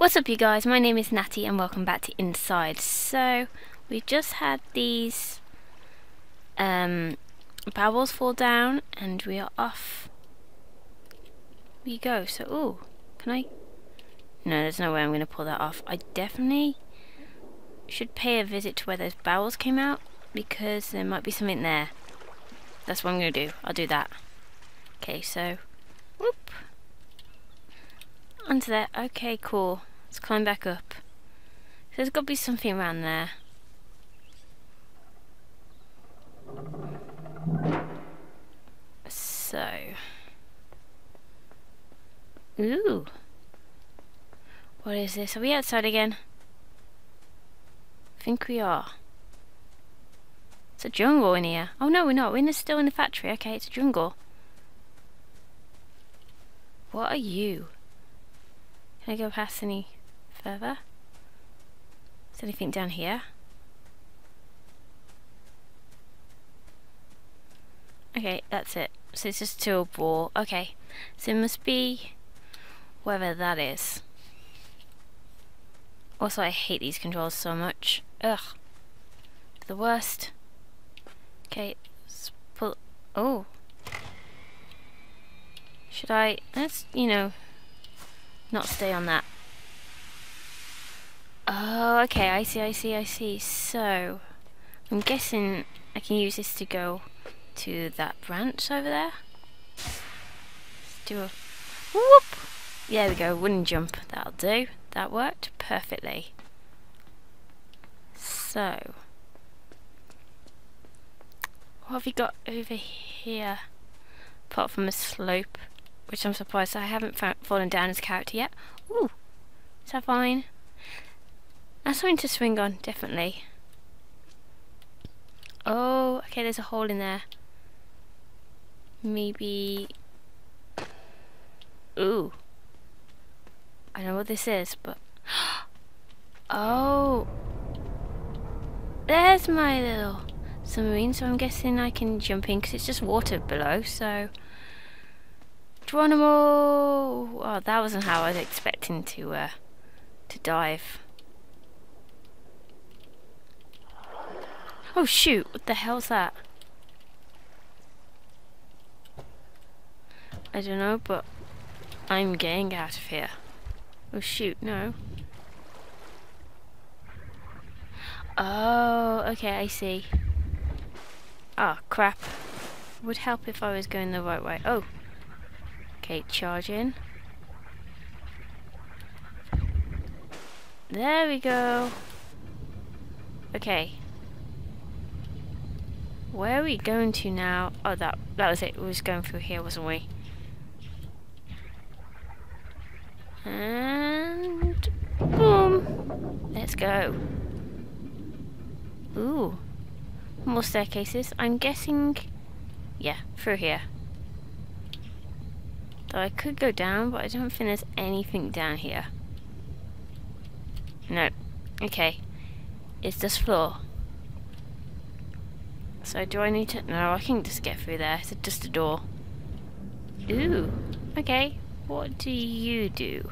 What's up you guys, my name is Nattie and welcome back to Inside. So, we've just had these um, barrels fall down and we are off. We go, so, ooh, can I? No, there's no way I'm going to pull that off. I definitely should pay a visit to where those barrels came out because there might be something there. That's what I'm going to do, I'll do that. Okay, so, whoop. Onto there, okay, cool. Let's climb back up. There's got to be something around there. So. Ooh. What is this? Are we outside again? I think we are. It's a jungle in here. Oh no, we're not. We're in the, still in the factory. Okay, it's a jungle. What are you? Can I go past any further? Is anything down here? Okay, that's it. So it's just a ball. Okay, so it must be wherever that is. Also, I hate these controls so much. Ugh. The worst. Okay, let's pull... Oh. Should I... Let's, you know, not stay on that. Oh, okay, I see, I see, I see. So, I'm guessing I can use this to go to that branch over there. Do a whoop. There we go, wooden jump. That'll do. That worked perfectly. So, what have we got over here? Apart from a slope, which I'm surprised I haven't fallen down as a character yet. Ooh, is that fine? That's something to swing on, definitely. Oh, okay, there's a hole in there. Maybe... Ooh. I know what this is, but... Oh! There's my little submarine, so I'm guessing I can jump in, because it's just water below, so... Geronimo! Oh, that wasn't how I was expecting to, uh, to dive. Oh shoot, what the hell's that? I don't know, but I'm getting out of here. Oh shoot, no. Oh, okay, I see. Ah, oh, crap. Would help if I was going the right way. Oh. Okay, charging. There we go. Okay. Where are we going to now? Oh, that that was it. We was going through here, wasn't we? And boom. Let's go. Ooh. More staircases. I'm guessing yeah, through here. Though I could go down, but I don't think there's anything down here. No. Okay. It's this floor. So do I need to... No, I can just get through there. It's just a door. Ooh. Okay. What do you do?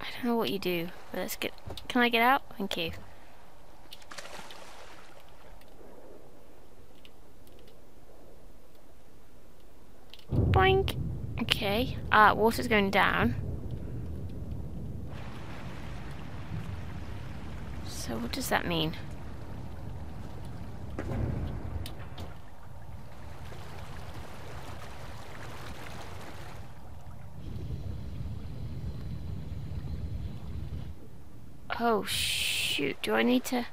I don't know what you do, but let's get... Can I get out? Thank you. Boink. Okay. Ah, uh, water's going down. So what does that mean? Oh shoot, do I need to...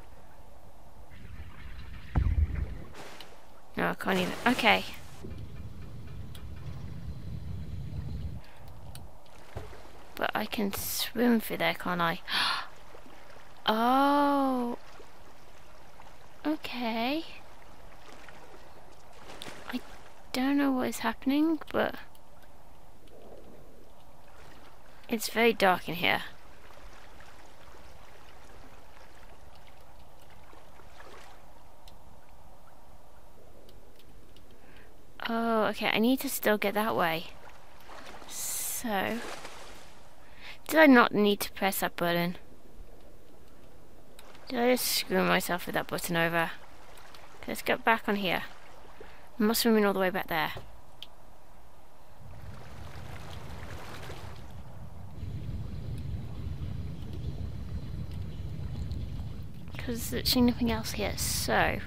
No, I can't even... Okay. But I can swim through there, can't I? Oh. Okay. I don't know what is happening, but it's very dark in here. Oh, okay, I need to still get that way. So... Did I not need to press that button? Did I just screw myself with that button over? Let's get back on here. I must swim in all the way back there. Because there's actually nothing else here, so...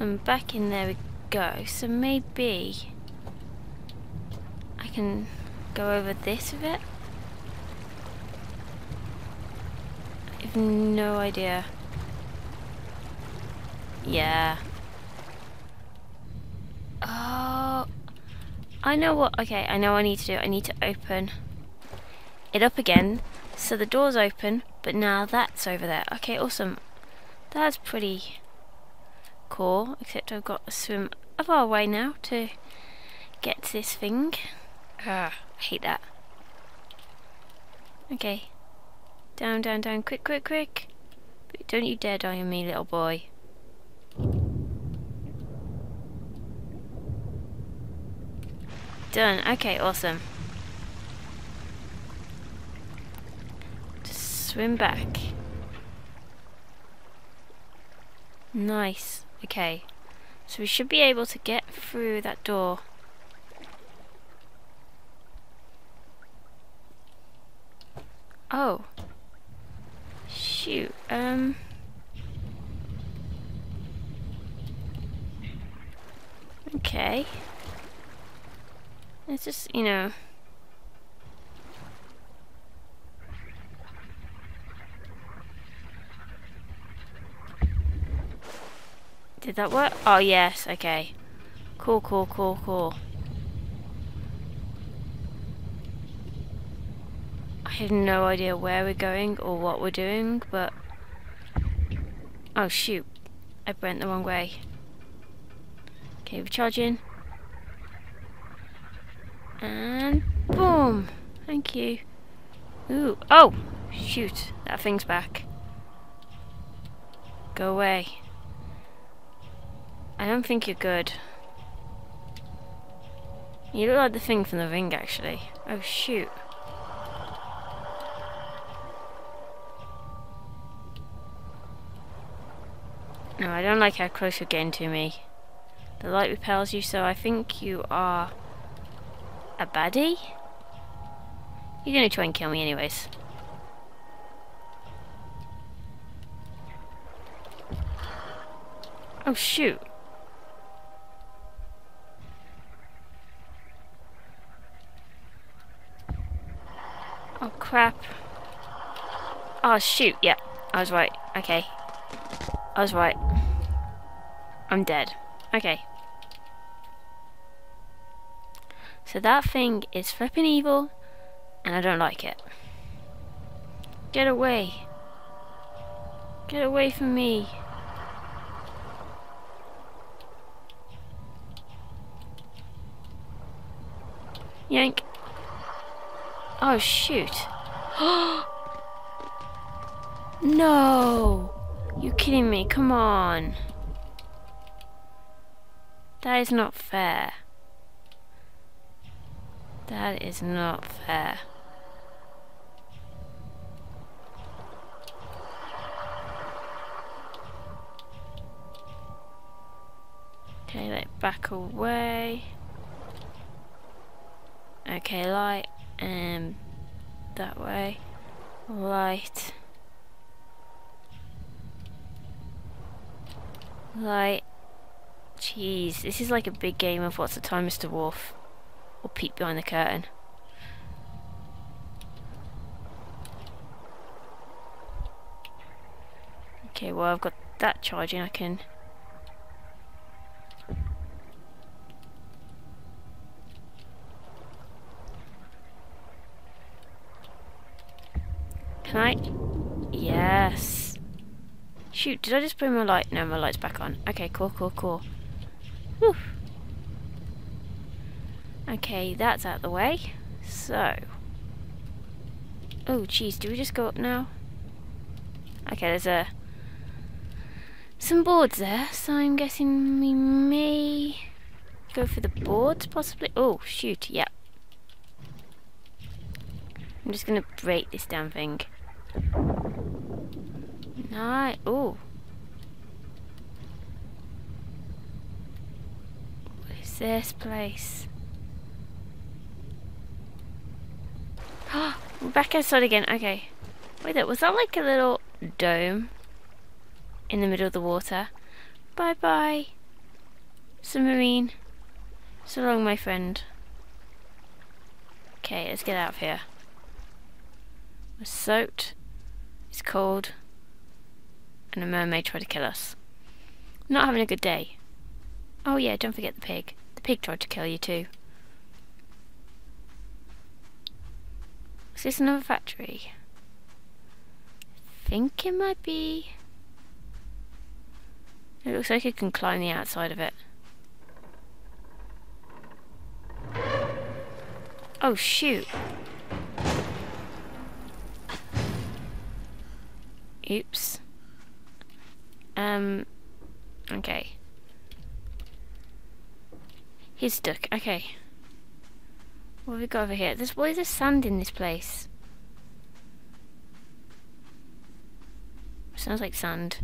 And back in there we go. So maybe I can go over this a bit. I have no idea. Yeah. Oh, I know what, okay, I know I need to do. I need to open it up again. So the door's open, but now that's over there. Okay, awesome. That's pretty cool, except I've got to swim a far way now to get to this thing. Ah, hate that. Okay. Down, down, down, quick, quick, quick. Don't you dare die on me, little boy. Done. Okay, awesome. Just swim back. Nice. Okay. So we should be able to get through that door. Oh. Shoot. Um... Okay. It's just, you know... Did that work? Oh, yes, okay. Cool, cool, cool, cool. Have no idea where we're going or what we're doing, but... Oh, shoot. I went the wrong way. Okay, we're charging. And boom! Thank you. Ooh, oh! Shoot, that thing's back. Go away. I don't think you're good. You look like the thing from the ring, actually. Oh, shoot. No, I don't like how close you're getting to me. The light repels you, so I think you are a baddie? You're gonna try and kill me anyways. Oh shoot. Oh crap. Oh shoot, yeah, I was right. Okay. I was right. I'm dead. Okay. So that thing is flipping evil, and I don't like it. Get away. Get away from me. Yank. Oh, shoot. no! You kidding me? Come on. That is not fair. That is not fair. Okay, let back away. Okay, light and that way. Light. Light. Jeez, this is like a big game of what's the time, Mr. Wolf? Or peek behind the curtain. Okay, well I've got that charging, I can Can I? Yes. Shoot, did I just bring my light? No, my light's back on. Okay, cool, cool, cool. Whew. Okay, that's out the way. So. Oh, jeez, do we just go up now? Okay, there's a some boards there, so I'm guessing we may go for the boards, possibly. Oh, shoot, yeah. I'm just gonna break this damn thing. Nice. Oh. What is this place? We're back outside again. Okay. Wait, that was that like a little dome in the middle of the water? Bye bye, submarine. So long, my friend. Okay, let's get out of here. We're soaked. It's cold. And a mermaid tried to kill us. Not having a good day. Oh yeah, don't forget the pig. The pig tried to kill you too. Is this another factory? I think it might be. It looks like you can climb the outside of it. Oh shoot. Oops. Um, okay. He's stuck, okay. What have we got over here? There's, why is there sand in this place? Sounds like sand.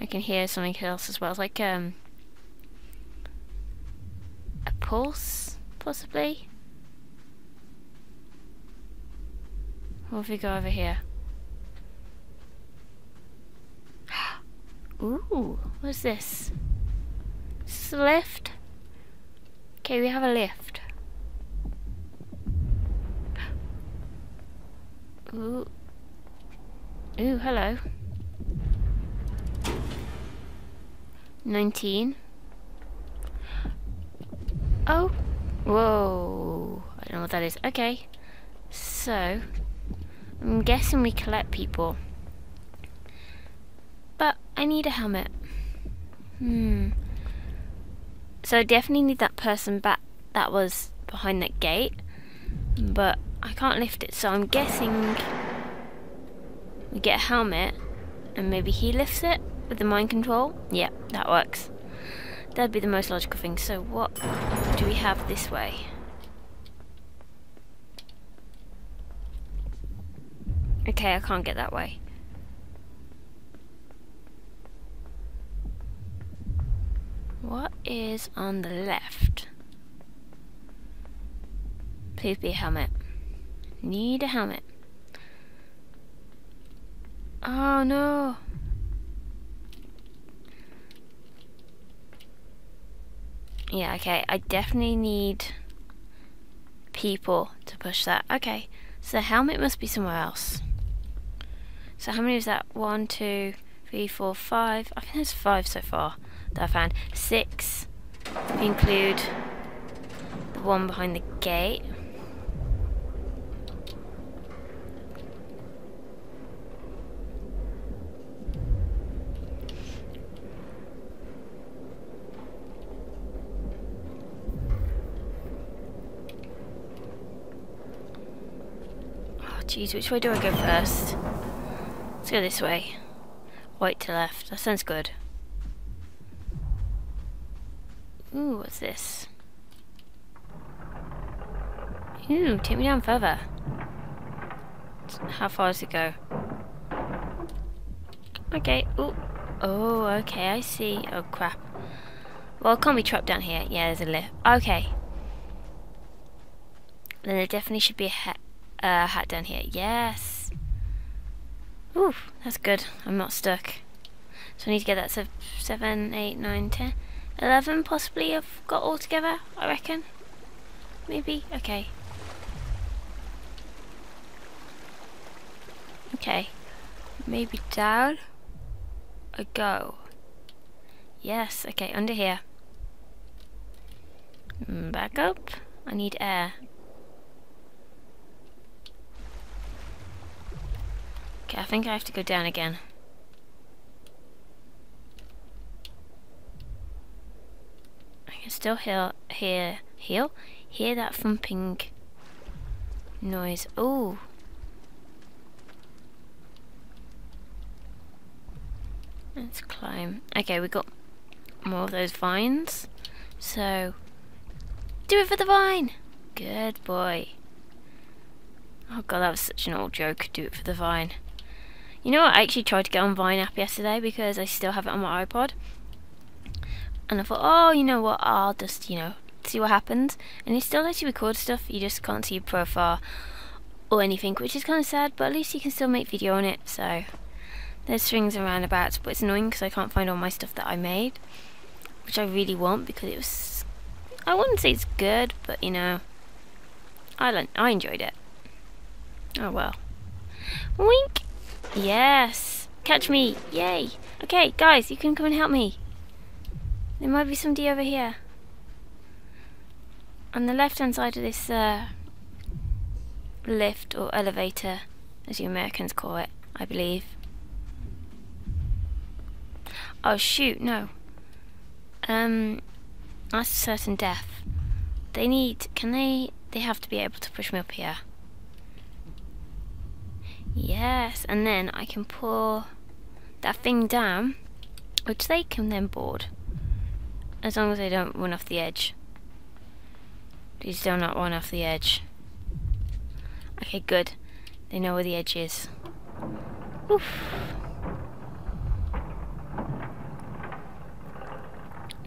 I can hear something else as well. It's like, um... A pulse, possibly? What have we got over here? Ooh, what's this? Is this? Okay, we have a lift. Ooh. Ooh, hello. 19. Oh. Whoa. I don't know what that is. Okay. So, I'm guessing we collect people. But I need a helmet. Hmm. So I definitely need that person back that was behind that gate. Hmm. But I can't lift it, so I'm guessing we get a helmet and maybe he lifts it with the mind control. Yeah, that works. That'd be the most logical thing. So what do we have this way? Okay, I can't get that way. What is on the left? Please be a helmet. Need a helmet. Oh no. Yeah, okay. I definitely need people to push that. Okay. So the helmet must be somewhere else. So how many is that? One, two, three, four, five. I think there's five so far that I found. Six include the one behind the gate. Oh jeez, which way do I go first? Let's go this way. Right to left. That sounds good. Ooh, what's this? Ooh, take me down further. How far does it go? Okay, ooh. Oh, okay, I see. Oh, crap. Well, can't be trapped down here. Yeah, there's a lift. Okay. Then there definitely should be a hat, uh, hat down here. Yes. Ooh, that's good. I'm not stuck. So I need to get that 7, 8, 9, 10. 11 possibly I've got all together, I reckon. Maybe? Okay. Okay. Maybe down. A go. Yes, okay, under here. Mm, back up. I need air. Okay, I think I have to go down again. Can still hear hear hear hear that thumping noise. Oh. Let's climb. Okay, we got more of those vines. So, do it for the vine! Good boy. Oh god, that was such an old joke. Do it for the vine. You know what? I actually tried to get on Vine app yesterday because I still have it on my iPod. And I thought, oh, you know what? I'll just, you know, see what happens. And it still lets you record stuff. You just can't see your profile or anything, which is kind of sad. But at least you can still make video on it. So there's swings and roundabouts. But it's annoying because I can't find all my stuff that I made, which I really want because it was. I wouldn't say it's good, but you know, I I enjoyed it. Oh well. Wink! Yes! Catch me! Yay! Okay, guys, you can come and help me. There might be somebody over here. On the left hand side of this uh, lift or elevator, as you Americans call it, I believe. Oh shoot, no. Um, that's a certain death. They need, can they, they have to be able to push me up here. Yes, and then I can pour that thing down, which they can then board. As long as they don't run off the edge. Please do not run off the edge. Okay, good. They know where the edge is. Oof.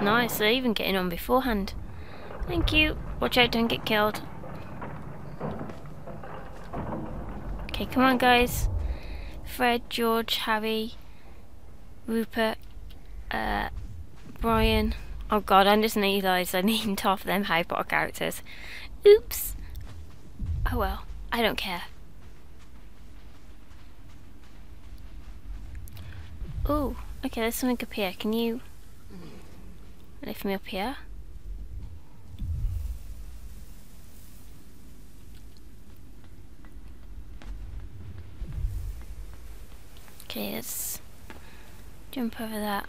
Nice, they're even getting on beforehand. Thank you. Watch out, don't get killed. Okay, come on guys. Fred, George, Harry, Rupert, uh, Brian. Oh god, I just realised I named half of them Harry Potter characters. Oops. Oh well, I don't care. Oh, okay, there's something up here. Can you lift me up here? Okay, let's jump over that.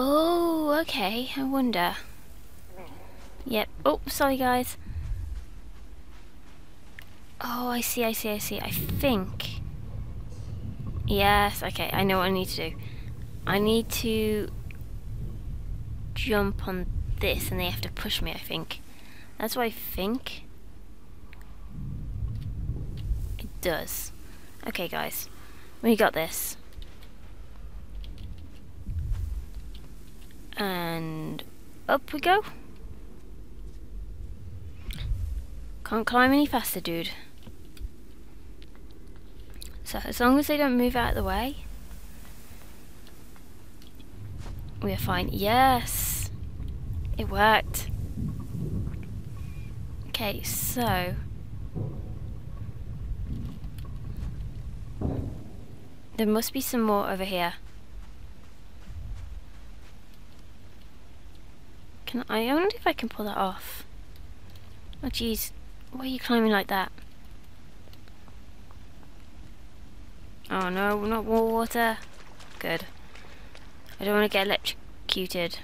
Oh, okay, I wonder. Yep. Oh, sorry guys. Oh, I see, I see, I see. I think... Yes, okay, I know what I need to do. I need to jump on this and they have to push me, I think. That's what I think. It does. Okay, guys. We got this. And up we go. Can't climb any faster, dude. So as long as they don't move out of the way, we are fine. Yes! It worked. Okay, so There must be some more over here. Can I, I wonder if I can pull that off. Oh jeez, why are you climbing like that? Oh no, not more water. Good. I don't want to get electrocuted.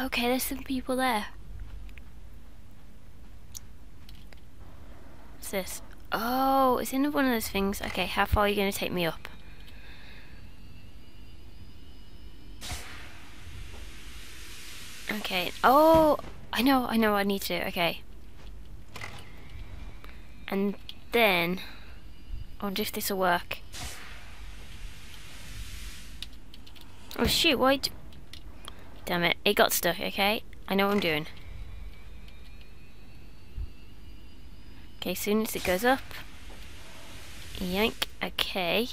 Okay, there's some people there. What's this? Oh, it's in one of those things. Okay, how far are you going to take me up? Okay. Oh, I know, I know I need to. Okay. And then, I wonder if this will work. Oh shoot, why Damn it, it got stuck, okay? I know what I'm doing. Okay, soon as it goes up. Yank. Okay.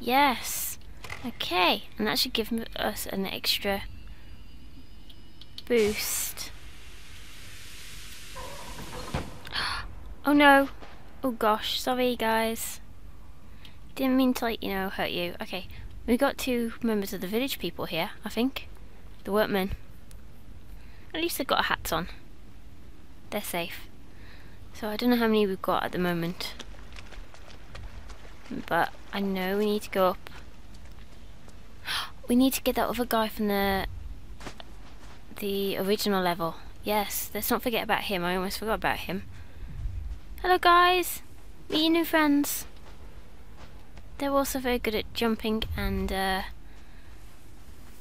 Yes. Okay. And that should give us an extra boost. Oh no. Oh gosh. Sorry guys. Didn't mean to like, you know, hurt you. Okay. We got two members of the village people here, I think. The workmen. At least they've got hats on. They're safe. So I don't know how many we've got at the moment. But I know we need to go up. We need to get that other guy from the the original level. Yes, let's not forget about him. I almost forgot about him. Hello guys! Meet your new friends. They're also very good at jumping and uh,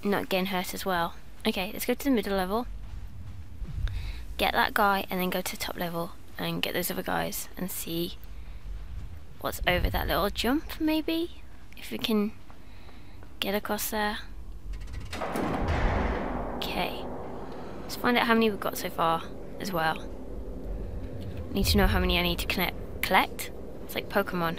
not getting hurt as well. Okay, let's go to the middle level. Get that guy and then go to the top level and get those other guys and see what's over that little jump maybe? If we can get across there. Okay. Find out how many we've got so far as well. Need to know how many I need to connect, collect. It's like Pokemon.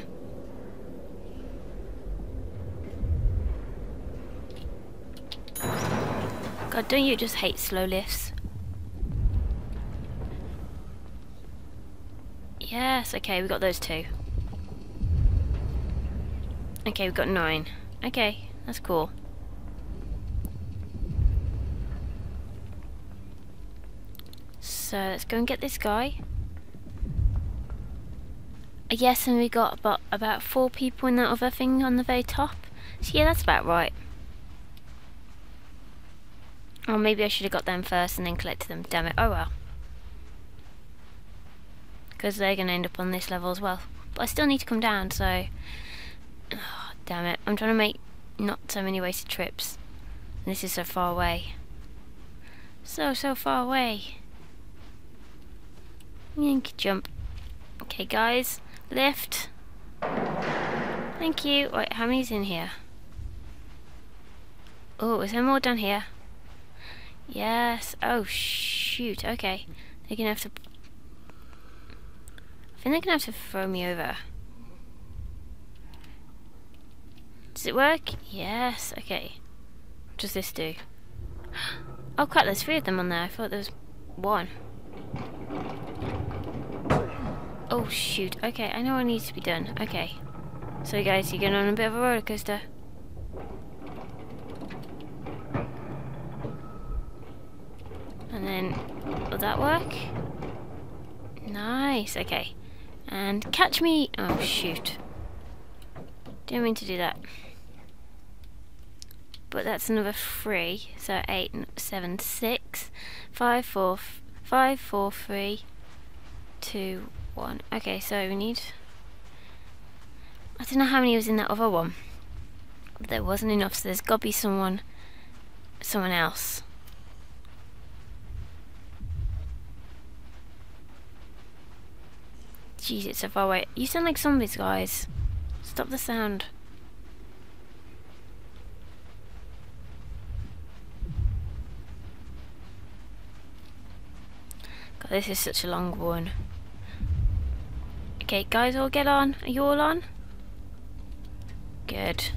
God, don't you just hate slow lifts? Yes, okay, we got those two. Okay, we've got nine. Okay, that's cool. So let's go and get this guy. Yes, and we got about, about four people in that other thing on the very top. So yeah, that's about right. Or maybe I should have got them first and then collected them. Damn it. Oh well. Because they're going to end up on this level as well. But I still need to come down, so... Oh, damn it. I'm trying to make not so many wasted trips. And this is so far away. So, so far away. Yank, jump. Okay, guys. Lift. Thank you. Wait, how many's in here? Oh, is there more down here? Yes. Oh, shoot. Okay. They're gonna have to... I think they're gonna have to throw me over. Does it work? Yes. Okay. What does this do? Oh crap, there's three of them on there. I thought there was one. Oh shoot. Okay, I know what needs to be done. Okay. So guys, you're going on a bit of a roller coaster. And then, will that work? Nice, okay. And catch me! Oh shoot. Didn't mean to do that. But that's another three. So eight, seven, six, five, four, five, four, three, two, one. Okay, so we need... I don't know how many was in that other one. But there wasn't enough, so there's got to be someone... Someone else. Jeez, it's so far away. You sound like zombies, guys. Stop the sound. God, this is such a long one. Okay, guys, all get on. Are you all on? Good.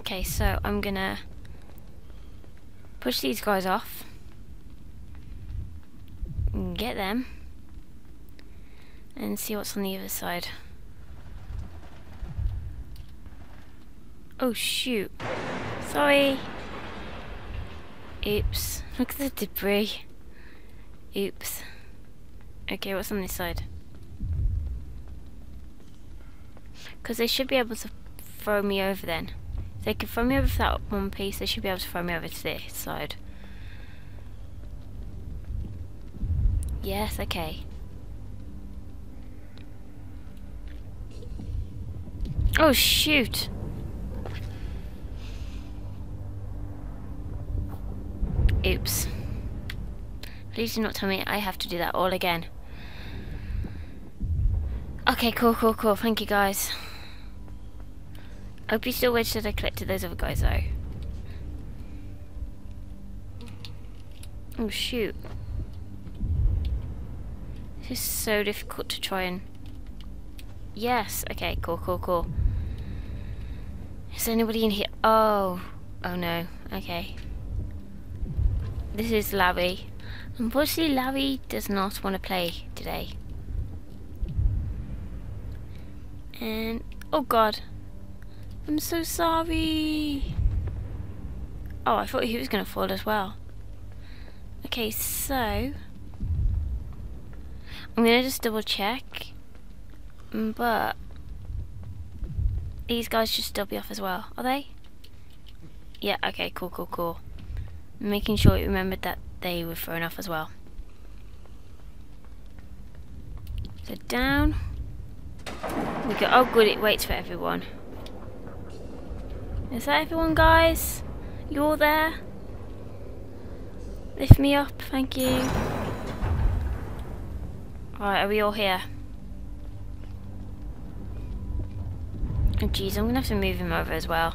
Okay, so I'm gonna push these guys off. Get them. And see what's on the other side. Oh shoot. Sorry. Oops. Look at the debris. Oops. Okay, what's on this side? Because they should be able to throw me over then. If they can throw me over to that one piece, they should be able to throw me over to this side. Yes, okay. Oh shoot! Oops. Please do not tell me I have to do that all again. Okay, cool, cool, cool. Thank you, guys. I hope you still wish that I collected those other guys, though. Oh, shoot. This is so difficult to try and... Yes, okay, cool, cool, cool. Is there anybody in here? Oh. Oh, no. Okay. This is Larry. Unfortunately, Larry does not want to play today. And, oh god. I'm so sorry. Oh, I thought he was going to fall as well. Okay, so... I'm going to just double check. Mm, but... these guys should still be off as well. Are they? Yeah, okay, cool, cool, cool. Making sure you remembered that they were thrown off as well. So down. We go. Oh, good, it waits for everyone. Is that everyone, guys? You all there? Lift me up, thank you. Alright, are we all here? Oh jeez, I'm gonna have to move him over as well.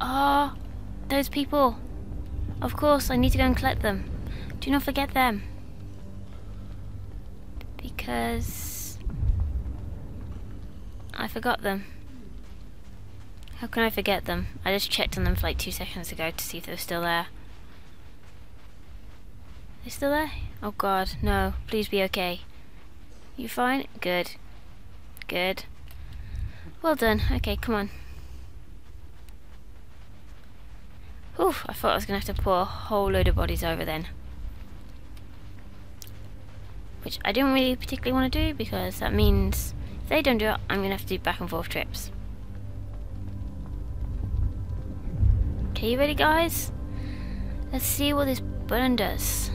Ah, oh, those people. Of course, I need to go and collect them. Do not forget them. Because... I forgot them. How can I forget them? I just checked on them for like two seconds ago to see if they were still there. They still there? Oh god, no. Please be okay. You fine? Good. Good. Well done. Okay, come on. Oof, I thought I was going to have to pour a whole load of bodies over then. Which I didn't really particularly want to do because that means if they don't do it, I'm going to have to do back and forth trips. Okay, you ready guys? Let's see what this button does.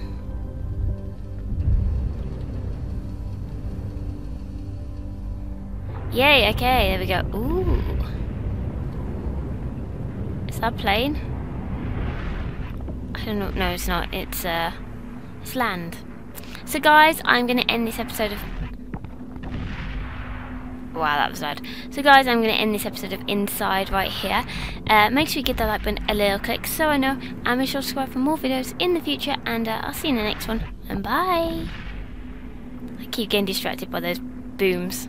Yay, okay, there we go. Ooh. Is that plane? No, it's not. It's, uh, it's land. So guys, I'm going to end this episode of Wow, that was loud. So guys, I'm going to end this episode of Inside right here. Uh, make sure you give that like button a little click so I know. And make sure to subscribe for more videos in the future. And uh, I'll see you in the next one. And bye. I keep getting distracted by those booms.